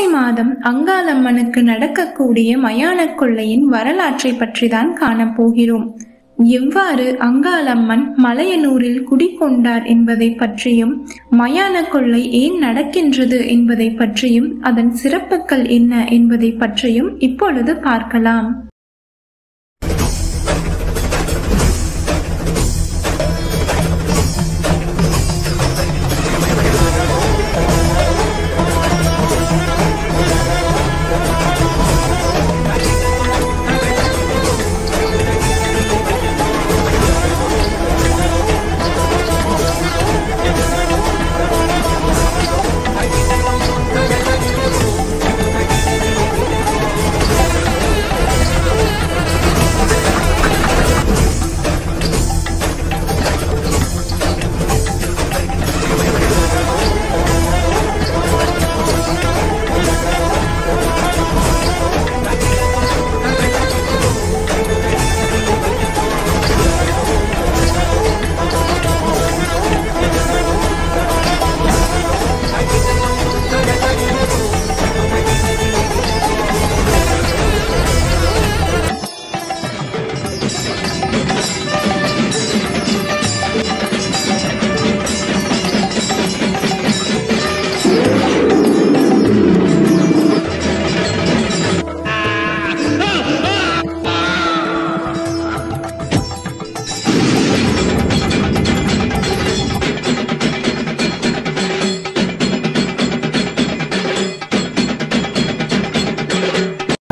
மாசி மாதம் அங்காளம்மனுக்கு நடக்கக்கூடிய மயான கொள்ளையின் வரலாற்றை பற்றி தான் காணப்போகிறோம் எவ்வாறு அங்காளம்மன் மலையனூரில் குடிகொண்டார் என்பதை பற்றியும் மயான கொள்ளை ஏன் நடக்கின்றது என்பதை பற்றியும் அதன் சிறப்புகள் என்ன என்பதை பற்றியும் இப்பொழுது பார்க்கலாம்.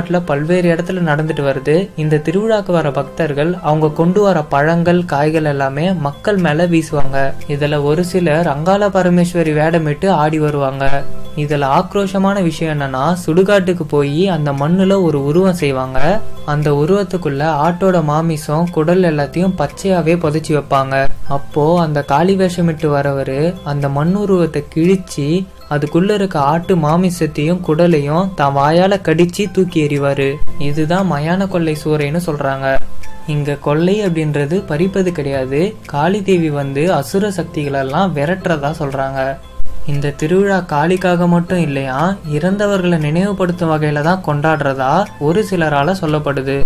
தமிழ்நாட்டில் பல்வேறு இடத்துல நடந்துட்டு வருது. இந்த திருவிழாக்கு வர பக்தர்கள் அவங்க கொண்டு வர பழங்கள் காய்கள் எல்லாமே மக்கள் மேல வீசுவாங்க. இதுல ஒரு சிலர் அங்காள பரமேஸ்வரி வேடமிட்டு ஆடி வருவாங்க. இதில் ஆக்ரோஷமான விஷயம் என்னன்னா சுடுகாட்டுக்கு போய் அந்த மண்ணில் ஒரு உருவம் செய்வாங்க. அந்த உருவத்துக்குள்ள ஆட்டோட மாமிசம் குடல் எல்லாத்தையும் பச்சையாவே புதைச்சி வைப்பாங்க. அப்போ அந்த காளி வேஷமிட்டு வரவர் அந்த மண் உருவத்தை கிழிச்சு அதுக்குள்ள இருக்க ஆட்டு மாமிசத்தையும் குடலையும் தான் வாயால கடிச்சு தூக்கி எறிவாரு. இதுதான் மயான கொள்ளை சூறைன்னு சொல்றாங்க. இங்க கொள்ளை அப்படின்றது பறிப்பது கிடையாது. காளி தேவி வந்து அசுர சக்திகளெல்லாம் விரட்டுறதா சொல்றாங்க. இந்த திருவிழா காளிக்காக மட்டும் இல்லையா? இறந்தவர்களை நினைவுபடுத்தும் வகையில தான் கொண்டாடுறதா ஒரு சிலரால சொல்லப்படுது.